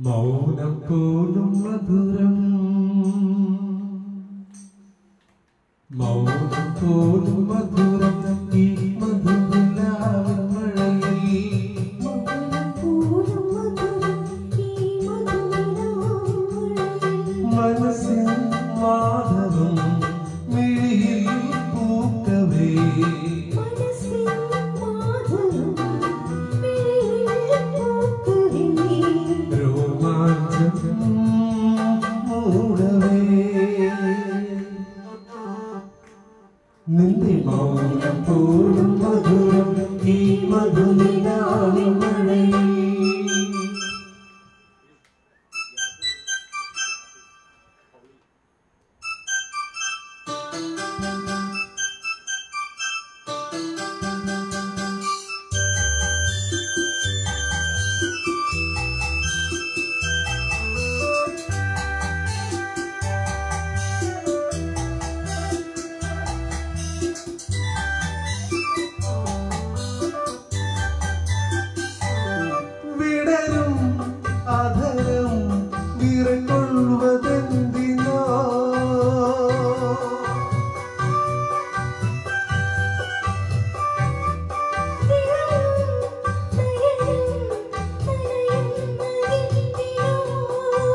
മൗനം പോലും മധുരം മൗനം പോലും മധുരം ഈ മധുവിലാവിൻ മഴയിൽ മനസ്സിൻ മാധവം നിന്റെ മൗനം പോലും മധുരം ഈ മധുനിലാവിൻ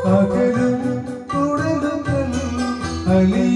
അകലും കുടലുകൾ അലിയും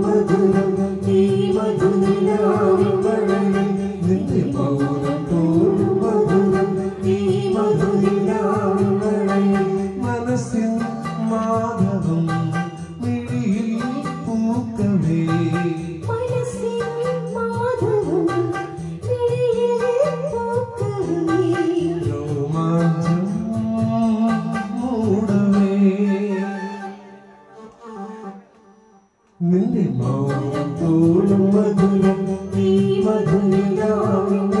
മാധവം മിഴിയിൽ പൂക്കവേ നിന്റെ മൗനം പോലും മധുരം ഈ മധുരിലാവിൻ